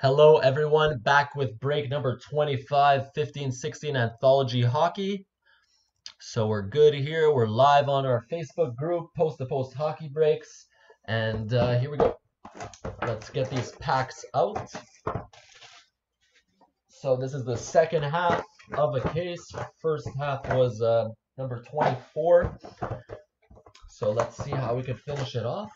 Hello, everyone. Back with break number 25, 15, 16 Anthology Hockey. So we're good here. We're live on our Facebook group, Post to Post Hockey Breaks. And uh, here we go. Let's get these packs out. So this is the second half of a case. First half was uh, number 24. So let's see how we can finish it off.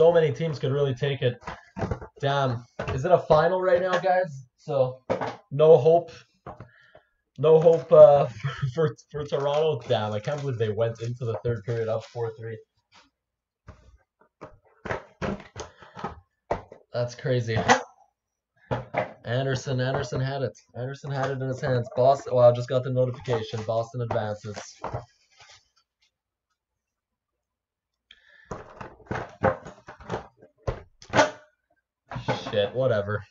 So many teams could really take it. Damn. Is it a final right now, guys? So no hope. No hope uh, for, for Toronto. Damn, I can't believe they went into the third period up 4-3. That's crazy. Anderson, Anderson had it. Anderson had it in his hands. Boston, well, I just got the notification. Boston advances. Whatever.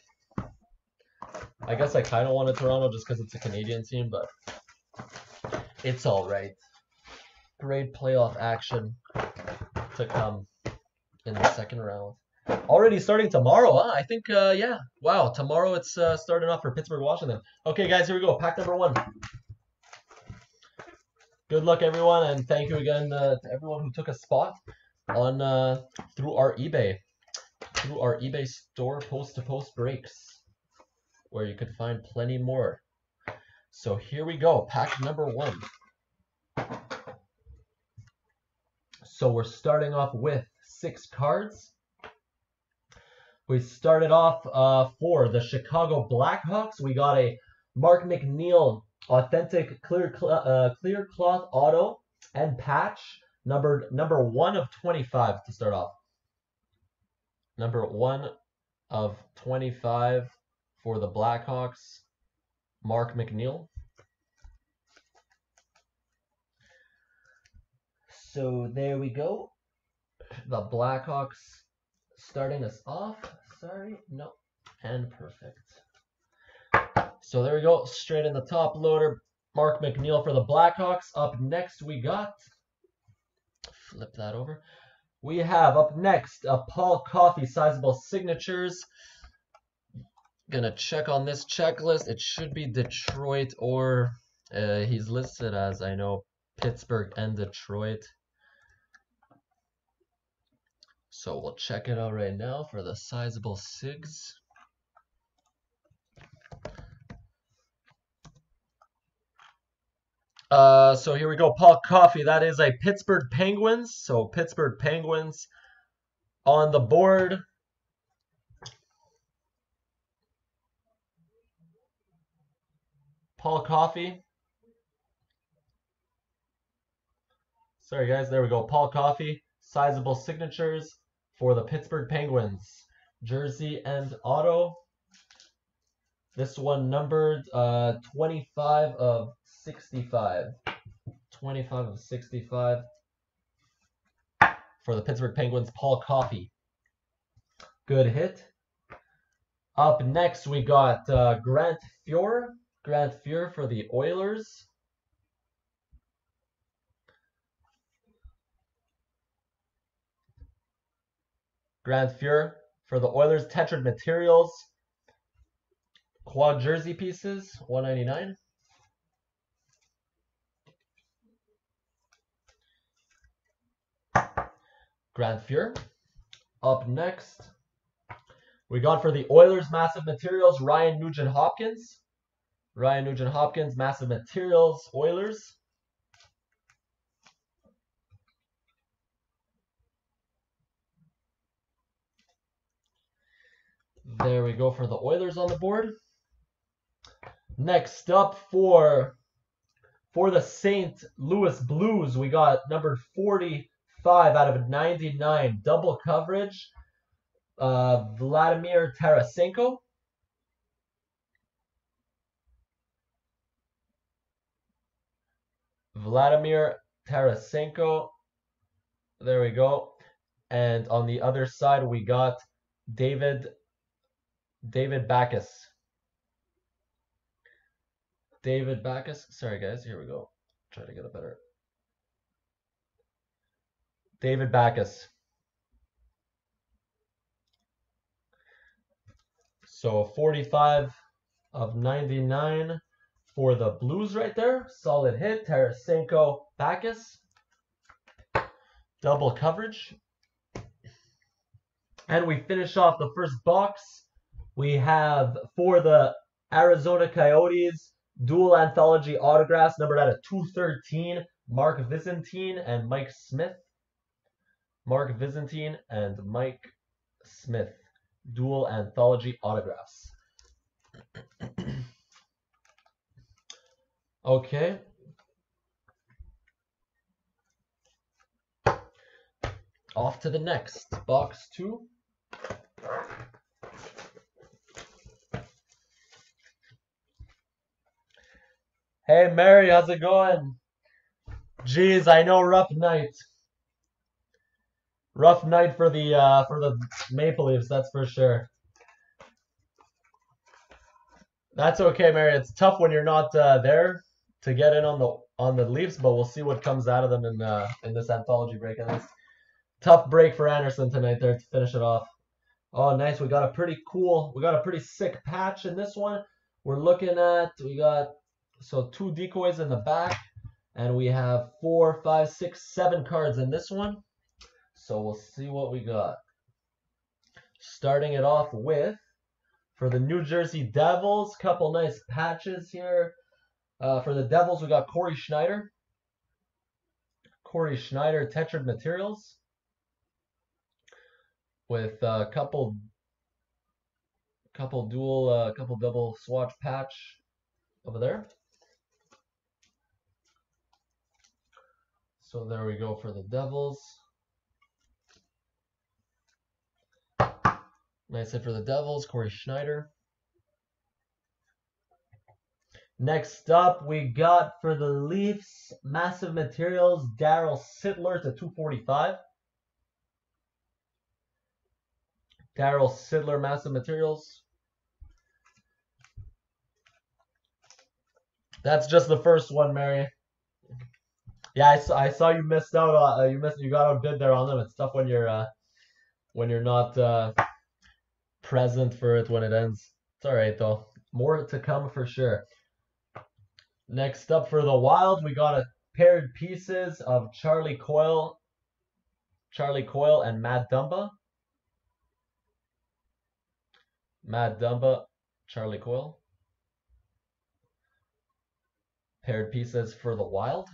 I guess I kind of wanted Toronto just because it's a Canadian team, but it's all right. Great playoff action to come in the second round. Already starting tomorrow, huh? I think, uh, yeah. Wow, tomorrow it's uh, starting off for Pittsburgh, Washington. Okay, guys, here we go. Pack number one. Good luck, everyone, and thank you again uh, to everyone who took a spot on uh, through our eBay, through our eBay store, post to post breaks, where you could find plenty more. So here we go, pack number one. So we're starting off with six cards. We started off uh, for the Chicago Blackhawks. We got a Mark McNeil authentic clear cl uh, clear cloth auto and patch numbered number one of 25 to start off. Number one of 25 for the Blackhawks, Mark McNeil. So there we go. The Blackhawks starting us off. Sorry, no, and perfect. So there we go, straight in the top loader. Mark McNeil for the Blackhawks. Up next, we got, flip that over. We have up next a Paul Coffey sizable signatures. Gonna check on this checklist. It should be Detroit or uh, he's listed as I know Pittsburgh and Detroit. So we'll check it out right now for the sizable SIGs. Uh, so here we go. Paul Coffey. That is a Pittsburgh Penguins. So Pittsburgh Penguins on the board. Paul Coffey. Sorry, guys. There we go. Paul Coffey. Sizable signatures for the Pittsburgh Penguins. Jersey and auto. This one numbered uh, 25 of 65. 25 of 65 for the Pittsburgh Penguins, Paul Coffey. Good hit. Up next, we got uh, Grant Fuhr. Grant Fuhr for the Oilers. Grant Fuhr for the Oilers, Tetrad Materials. Quad jersey pieces, 199. Grant Fuhr. Up next, we got for the Oilers Massive Materials, Ryan Nugent Hopkins. Ryan Nugent Hopkins, Massive Materials, Oilers. There we go for the Oilers on the board. Next up for for the St. Louis Blues, we got number 45 out of 99 double coverage. Uh, Vladimir Tarasenko. Vladimir Tarasenko. There we go. And on the other side, we got David David Backes. David Backes. Sorry guys, here we go. Try to get a better. David Backes. So 45 of 99 for the Blues right there. Solid hit. Tarasenko Backes. Double coverage. And we finish off the first box. We have for the Arizona Coyotes dual anthology autographs numbered out of 213 Mark Visentin and Mike Smith. Mark Visentin and Mike Smith dual anthology autographs. okay. Off to the next. Box two. Hey Mary, how's it going? Jeez, I know rough night. Rough night for the uh, for the Maple Leafs, that's for sure. That's okay, Mary. It's tough when you're not uh, there to get in on the on the Leafs, but we'll see what comes out of them in uh, in this anthology break. At least tough break for Anderson tonight there to finish it off. Oh, nice. We got a pretty cool. We got a pretty sick patch in this one. We're looking at. We got so two decoys in the back, and we have four, five, six, seven cards in this one. So we'll see what we got. Starting it off with, for the New Jersey Devils, couple nice patches here. Uh, for the Devils, we got Cory Schneider. Cory Schneider Tetrad Materials with a couple couple dual uh, couple double swatch patch over there. So there we go for the Devils. Nice hit for the Devils, Cory Schneider. Next up, we got for the Leafs, Massive Materials, Daryl Sittler to 245. Daryl Sittler, Massive Materials. That's just the first one, Mary. Yeah, I saw, I saw you missed out. Uh, you missed. You got a bid there on them. It's tough when you're uh, when you're not uh, present for it when it ends. It's all right though. More to come for sure. Next up for the Wild, we got a paired pieces of Charlie Coyle, Charlie Coyle and Matt Dumba. Matt Dumba, Charlie Coyle. Paired pieces for the Wild.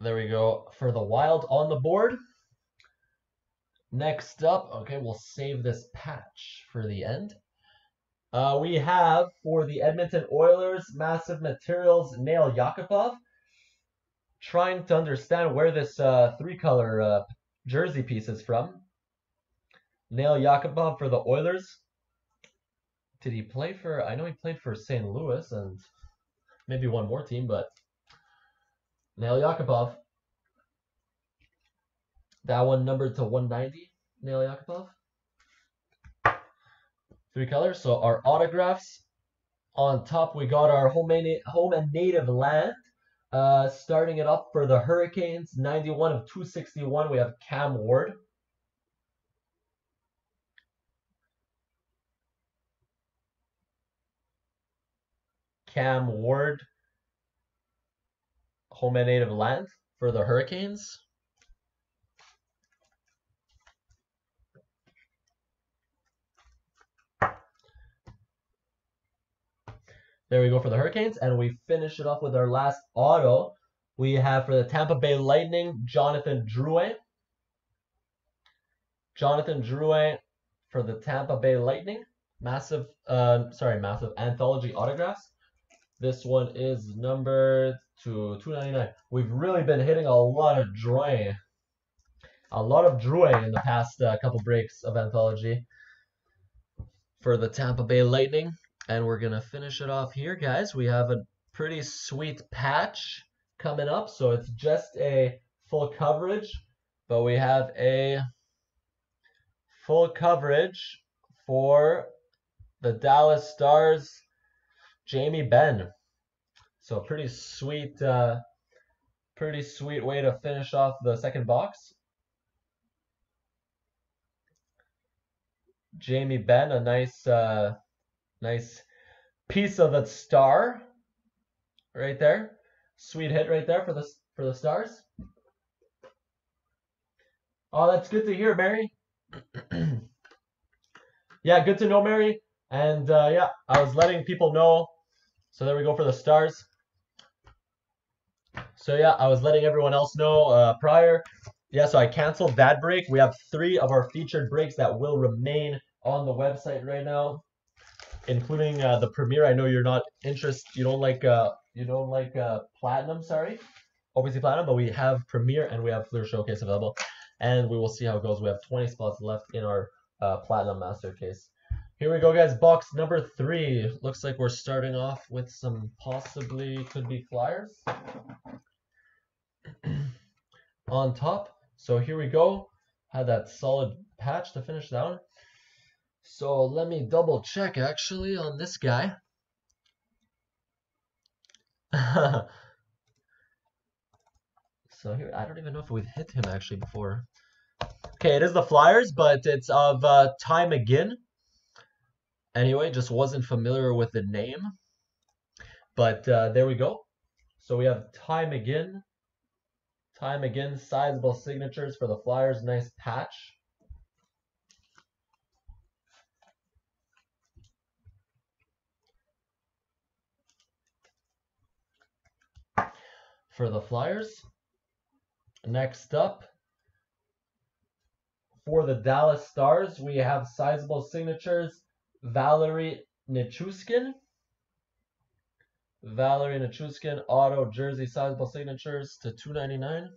There we go for the Wild on the board. Next up, okay, we'll save this patch for the end. Uh, we have for the Edmonton Oilers, Massive Materials, Nail Yakupov. Trying to understand where this uh, three-color uh, jersey piece is from. Nail Yakupov for the Oilers. Did he play for, I know he played for St. Louis and maybe one more team, but Nail Yakupov. That one numbered to 190, Nail Yakupov. Three colors. So our autographs. On top, we got our home and, home and native land. Uh, starting it up for the Hurricanes, 91 of 261, we have Cam Ward. Cam Ward, home and native land for the Hurricanes. There we go for the Hurricanes. And we finish it off with our last auto. We have for the Tampa Bay Lightning, Jonathan Drouin. Jonathan Drouin for the Tampa Bay Lightning. Massive, uh, sorry, massive anthology autographs. This one is numbered to 299. We've really been hitting a lot of Drouin. A lot of Drouin in the past uh, couple breaks of anthology for the Tampa Bay Lightning. And we're going to finish it off here, guys. We have a pretty sweet patch coming up. So it's just a full coverage, but we have a full coverage for the Dallas Stars, Jamie Benn. So pretty sweet, uh, pretty sweet way to finish off the second box. Jamie Benn, a nice, uh, nice piece of the star right there. Sweet hit right there for the for the stars. Oh, that's good to hear, Mary. yeah, good to know, Mary. And uh, yeah, I was letting people know. So there we go for the stars. So yeah, I was letting everyone else know uh, prior. Yeah, so I canceled that break. We have three of our featured breaks that will remain on the website right now, including uh, the premiere. I know you're not interested. You don't like. Uh, you don't like uh, platinum. Sorry, OPC platinum, but we have premiere and we have Fleer Showcase available, and we will see how it goes. We have 20 spots left in our uh, platinum master case. Here we go, guys. Box number three. Looks like we're starting off with some possibly could be flyers on top. So here we go. Had that solid patch to finish down. So let me double check actually on this guy. so here, I don't even know if we've hit him actually before. Okay, it is the Flyers, but it's of uh, Tye McGinn. Anyway, just wasn't familiar with the name. But uh, there we go. So we have Tye McGinn. Ty again, sizable signatures for the Flyers. Nice patch. For the Flyers. Next up, for the Dallas Stars, we have sizable signatures. Valeri Nichushkin. Valeri Nichushkin, auto jersey sizable signatures to 299.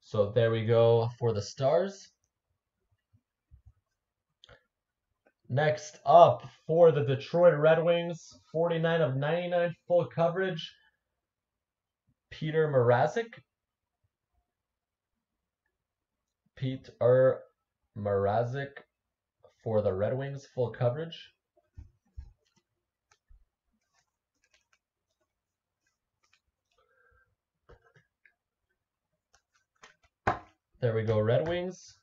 So there we go for the stars. Next up for the Detroit Red Wings, 49 of 99 full coverage. Peter Mrazek. Peter Mrazek for the Red Wings, full coverage. There we go, Red Wings.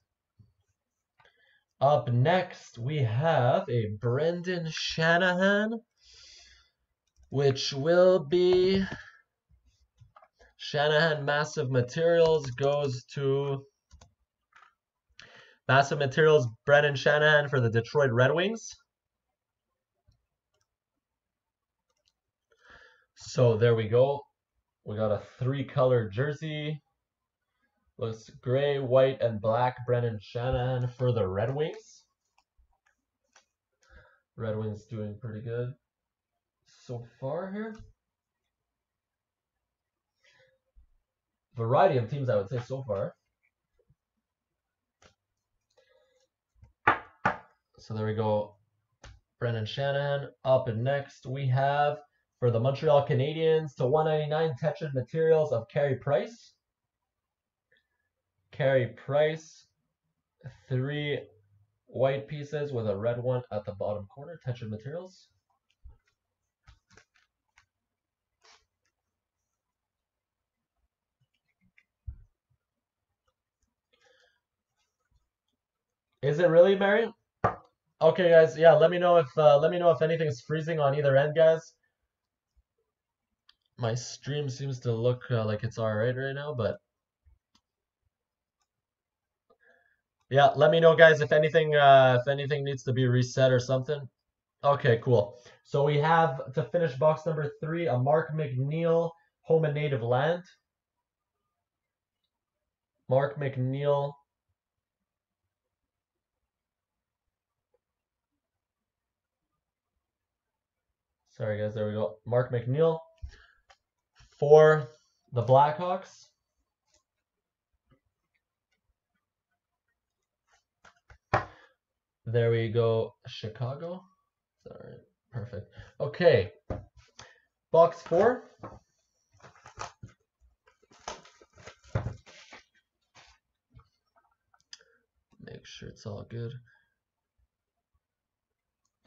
Up next, we have a Brendan Shanahan, which will be Shanahan Massive Materials goes to Massive Materials Brendan Shanahan for the Detroit Red Wings. So there we go. We got a three color jersey. Looks gray, white, and black. Brendan Shanahan for the Red Wings. Red Wings doing pretty good so far here. Variety of teams, I would say, so far. So there we go. Brendan Shanahan. Up and next, we have for the Montreal Canadiens to 199 Tetra Materials of Carey Price. Carey Price, three white pieces with a red one at the bottom corner, Tetra Materials. Is it really, Mary? Okay, guys. Yeah, let me know if uh, let me know if anything's freezing on either end, guys. My stream seems to look uh, like it's all right right now, but Yeah, let me know, guys, if anything uh, if anything needs to be reset or something. Okay, cool. So we have to finish box number three a Mark McNeil home and native land. Mark McNeil. Sorry, guys. There we go. Mark McNeil for the Blackhawks. There we go. Chicago. Sorry. Perfect. Okay. Box four. Make sure it's all good.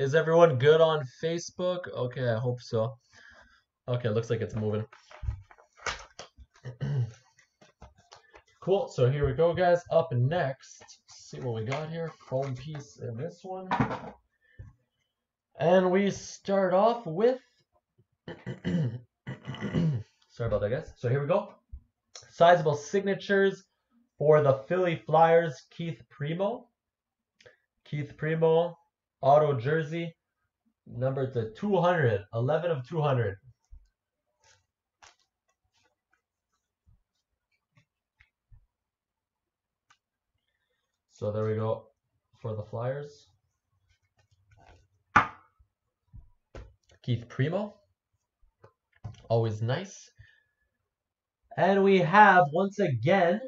Is everyone good on Facebook? Okay, I hope so. Okay, looks like it's moving. cool, so here we go, guys. Up next, see what we got here. Foam piece in this one. And we start off with... Sorry about that, guys. So here we go. Sizable signatures for the Philly Flyers, Keith Primeau. Keith Primeau, auto jersey, number to 200, 11 of 200. So there we go for the Flyers. Keith Primeau, always nice. And we have, once again,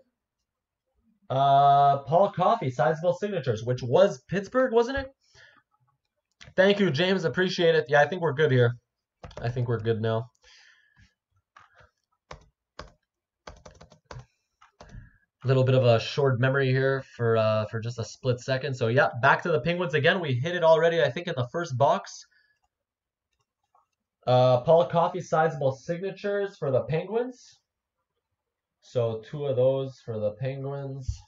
uh, Paul Coffey, sizable signatures, which was Pittsburgh, wasn't it? Thank you, James. Appreciate it. Yeah, I think we're good here. I think we're good now. A little bit of a short memory here for uh, for just a split second. So yeah, back to the Penguins again. We hit it already, I think, in the first box. Uh, Paul Coffey sizable signatures for the Penguins. So two of those for the Penguins.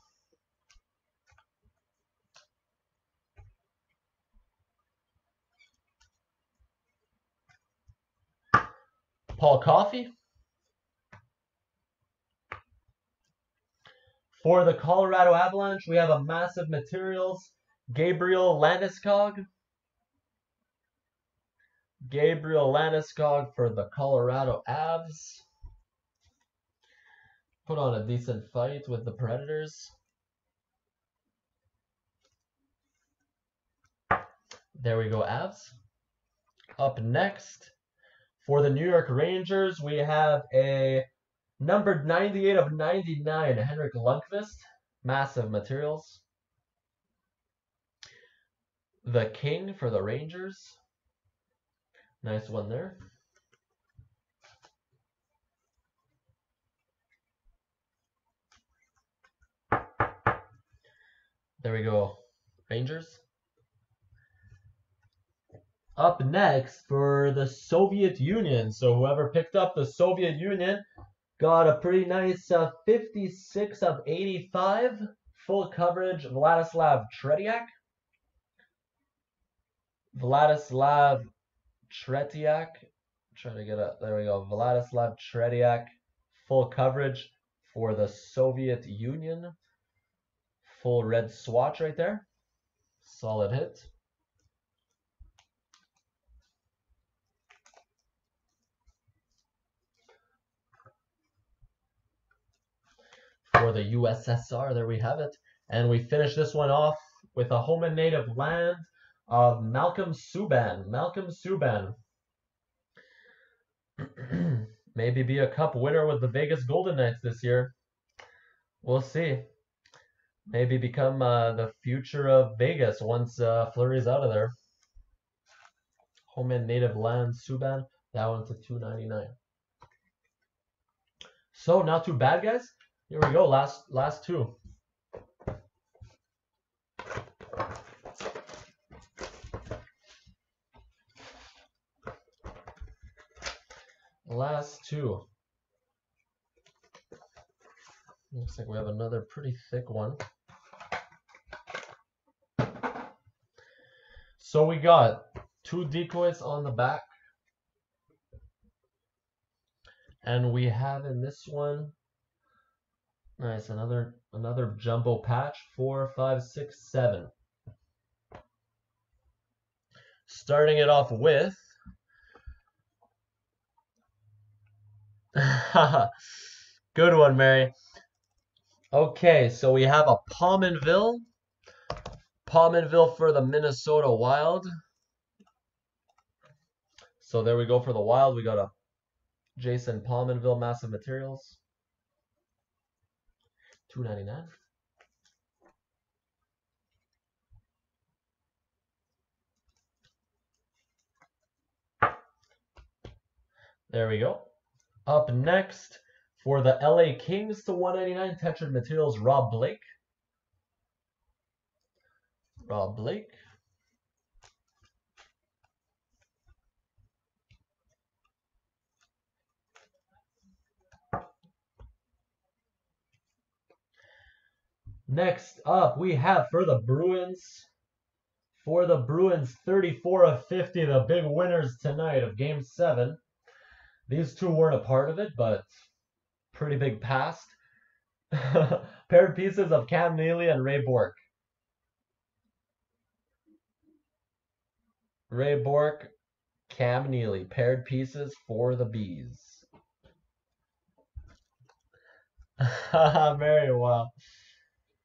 Paul Coffey. For the Colorado Avalanche, we have a massive materials, Gabriel Landeskog. Gabriel Landeskog for the Colorado Avs. Put on a decent fight with the Predators. There we go, Avs. Up next, for the New York Rangers, we have a numbered 98 of 99, Henrik Lundqvist. Massive materials. The King for the Rangers. Nice one there. There we go. Rangers. Up next for the Soviet Union. So whoever picked up the Soviet Union got a pretty nice uh, 56 of 85. Full coverage, Vladislav Tretiak. Vladislav Tretiak. Trying to get a, there we go. Vladislav Tretiak. Full coverage for the Soviet Union. Full red swatch right there. Solid hit. For the USSR, there we have it. And we finish this one off with a home and native land of Malcolm Subban. Malcolm Subban. Maybe be a cup winner with the Vegas Golden Knights this year. We'll see. Maybe become uh, the future of Vegas once uh, Fleury's out of there. Home and native land Subban. That one to 299. So not too bad, guys. Here we go. Last last two. Last two. Looks like we have another pretty thick one. So we got two decoys on the back. And we have in this one, nice, another another jumbo patch, four, five, six, seven. Starting it off with Good one, Mary. Okay, so we have a Pominville. Pominville for the Minnesota Wild. So there we go for the Wild. We got a Jason Pominville Massive Materials. Two ninety-nine. There we go. Up next for the LA Kings to 199 Tetra Materials, Rob Blake. Rob Blake. Next up, we have for the Bruins, for the Bruins, 34 of 50, the big winners tonight of Game 7. These two weren't a part of it, but pretty big past. Paired pieces of Cam Neely and Ray Bourque. Ray Bourque, Cam Neely, paired pieces for the Bees. Very well.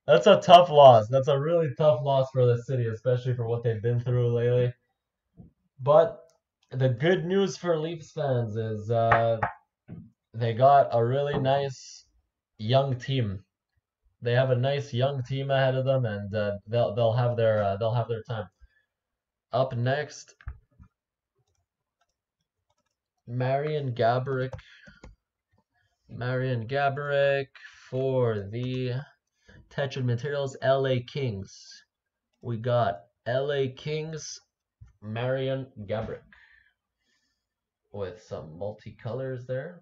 That's a tough loss. That's a really tough loss for the city, especially for what they've been through lately. But the good news for Leafs fans is uh, they got a really nice young team. They have a nice young team ahead of them, and uh, they'll they'll have their uh, they'll have their time. Up next, Marian Gaborik. Marian Gaborik for the Tetra Materials LA Kings. We got LA Kings Marian Gaborik with some multicolors there.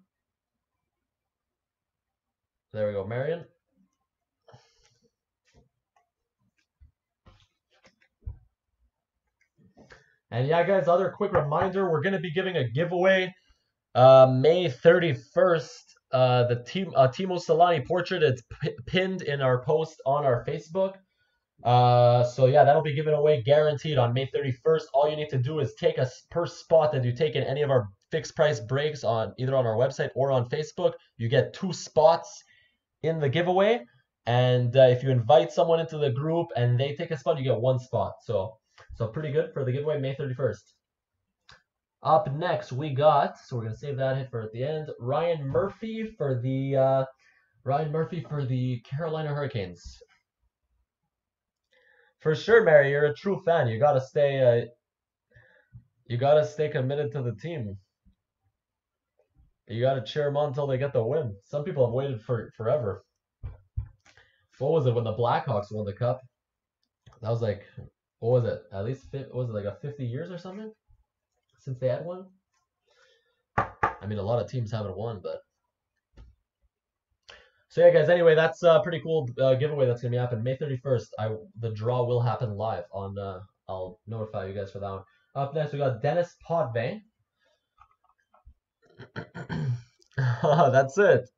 There we go, Marian. And yeah, guys, other quick reminder, we're going to be giving a giveaway uh, May 31st. Uh, the team uh, Teemu Selanne portrait is pinned in our post on our Facebook. Uh, so yeah, that'll be given away guaranteed on May 31st. All you need to do is take a per spot that you take in any of our fixed price breaks on either on our website or on Facebook. You get two spots in the giveaway. And uh, if you invite someone into the group and they take a spot, you get one spot. So so pretty good for the giveaway May 31st. Up next, we got, so we're going to save that hit for at the end, Ryan Murphy for the, uh, Ryan Murphy for the Carolina Hurricanes. For sure, Mary, you're a true fan. You got to stay, uh, you got to stay committed to the team. You got to cheer them on until they get the win. Some people have waited for forever. What was it when the Blackhawks won the cup? That was like what was it? At least was it like a 50 years or something since they had one? I mean, a lot of teams haven't won, but so yeah, guys. Anyway, that's a pretty cool uh, giveaway that's gonna be happening May 31st. I the draw will happen live on. Uh, I'll notify you guys for that one. Up next, we got Dennis Potvin. that's it.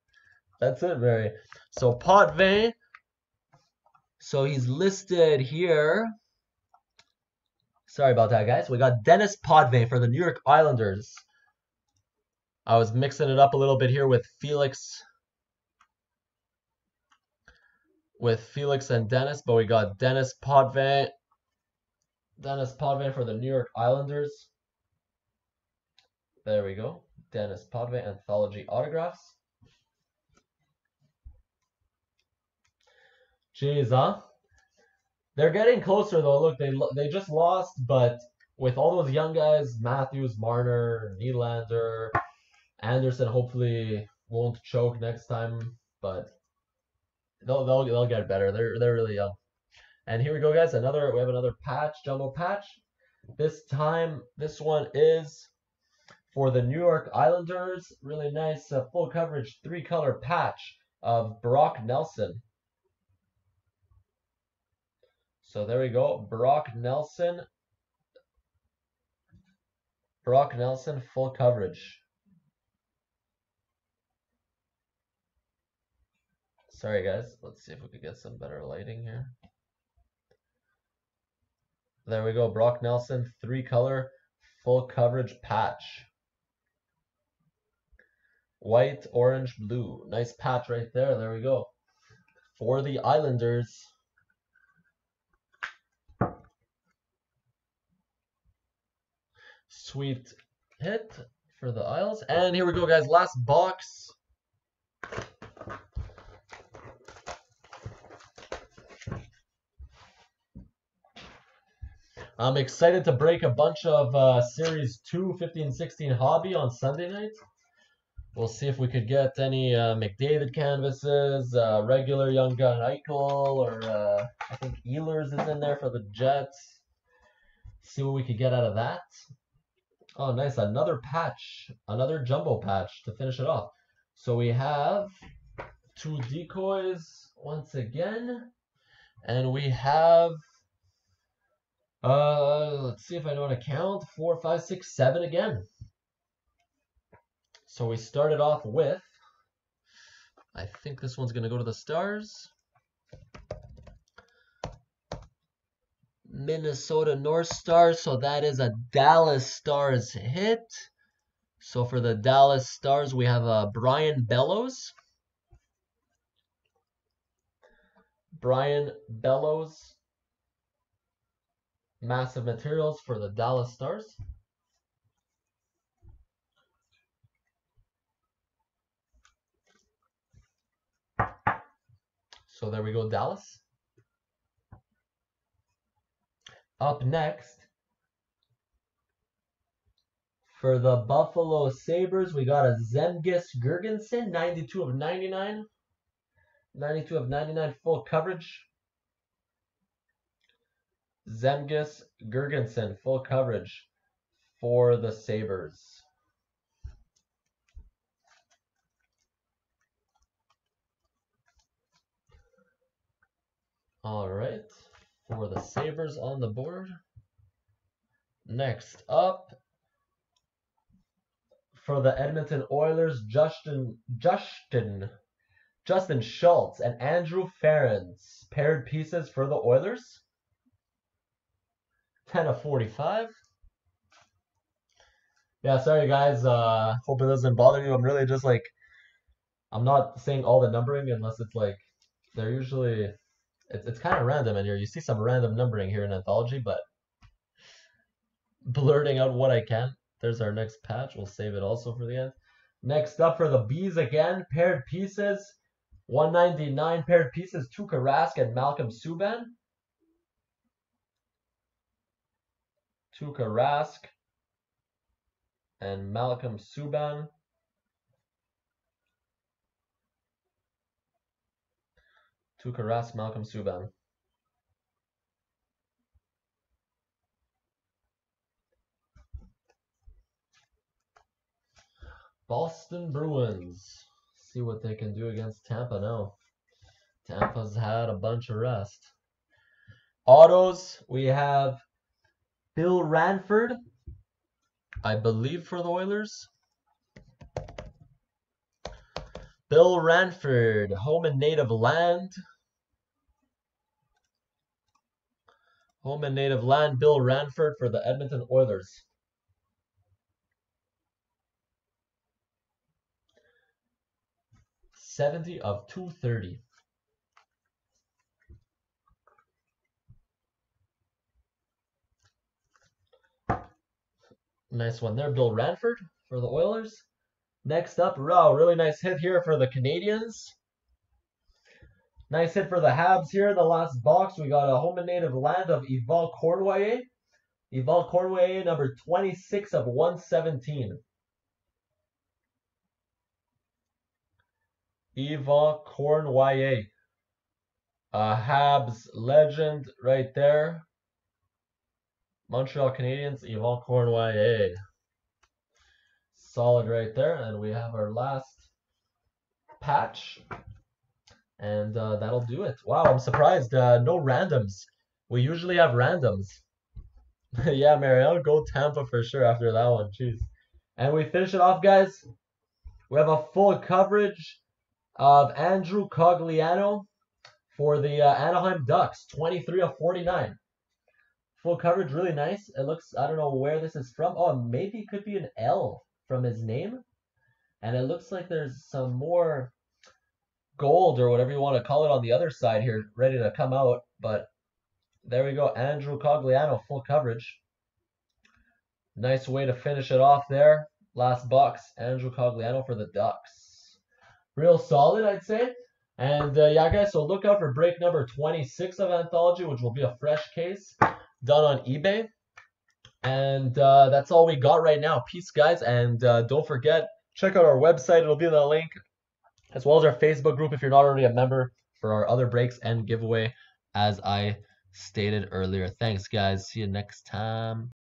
That's it, Mary. So Potvin. So he's listed here Sorry about that, guys. We got Dennis Potvin for the New York Islanders. I was mixing it up a little bit here with Felix with Felix and Dennis, but we got Dennis Potvin Dennis Potvin for the New York Islanders. There we go. Dennis Potvin Anthology Autographs. Jeez, huh? They're getting closer though. Look, they they just lost, but with all those young guys, Matthews, Marner, Nylander, Anderson, hopefully won't choke next time, but they'll they'll they'll get better. They're they're really young. And here we go, guys. Another we have another patch, jumbo patch. This time, this one is for the New York Islanders. Really nice uh, full coverage three color patch of Brock Nelson. So there we go. Brock Nelson. Brock Nelson, full coverage. Sorry, guys. Let's see if we could get some better lighting here. There we go. Brock Nelson, three color, full coverage patch. White, orange, blue. Nice patch right there. There we go. For the Islanders. Sweet hit for the Isles. And here we go, guys. Last box. I'm excited to break a bunch of uh, Series 2, 15, 16 hobby on Sunday night. We'll see if we could get any uh, McDavid canvases, uh, regular Young Gun Eichel, or uh, I think Ehlers is in there for the Jets. See what we could get out of that. Oh, nice. Another patch. Another jumbo patch to finish it off. So we have two decoys once again. And we have, uh, let's see if I know how to count. Four, five, six, seven again. So we started off with, I think this one's going to go to the Stars. Minnesota North Stars. So that is a Dallas Stars hit. So for the Dallas Stars, we have uh, Brian Bellows. Brian Bellows. Massive materials for the Dallas Stars. So there we go, Dallas. Up next, for the Buffalo Sabres, we got a Zemgus Girgensons, 92 of 99. 92 of 99 full coverage. Zemgus Girgensons, full coverage for the Sabres. All right for the Sabres on the board. Next up, for the Edmonton Oilers, Justin Justin Justin Schultz and Andrew Ference paired pieces for the Oilers. 10 of 45. Yeah, sorry guys. Uh hope it doesn't bother you. I'm really just like I'm not saying all the numbering unless it's like they're usually it's, it's kind of random in here. You see some random numbering here in Anthology, but blurting out what I can. There's our next patch. We'll save it also for the end. Next up for the bees again, paired pieces. 199 paired pieces, Tuukka Rask and Malcolm Subban. Tuukka Rask and Malcolm Subban. Tuukka Rask, Malcolm Subban. Boston Bruins. See what they can do against Tampa now. Tampa's had a bunch of rest. Autos, we have Bill Ranford, I believe for the Oilers. Bill Ranford, home and native land. Home and native land, Bill Ranford for the Edmonton Oilers. Seventy of two thirty. Nice one there, Bill Ranford for the Oilers. Next up, wow, really nice hit here for the Canadiens. Nice hit for the Habs here in the last box. We got a home and native land of Yvan Cournoyer. Yvan Cournoyer, number 26 of 117. Yvan Cournoyer. A Habs legend right there. Montreal Canadiens, Yvan Cournoyer. Solid right there. And we have our last patch. And uh, that'll do it. Wow, I'm surprised. Uh, no randoms. We usually have randoms. yeah, Marielle, go Tampa for sure after that one. Jeez. And we finish it off, guys. We have a full coverage of Andrew Cogliano for the uh, Anaheim Ducks, 23 of 49. Full coverage, really nice. It looks, I don't know where this is from. Oh, maybe it could be an L from his name. And it looks like there's some more gold or whatever you want to call it on the other side here, ready to come out. But there we go, Andrew Cogliano, full coverage. Nice way to finish it off there. Last box, Andrew Cogliano for the Ducks. Real solid, I'd say. And uh, yeah, guys, so look out for break number 26 of Anthology, which will be a fresh case done on eBay. And uh, that's all we got right now. Peace, guys. And uh, don't forget, check out our website. It'll be in the link, as well as our Facebook group if you're not already a member for our other breaks and giveaway, as I stated earlier. Thanks, guys. See you next time.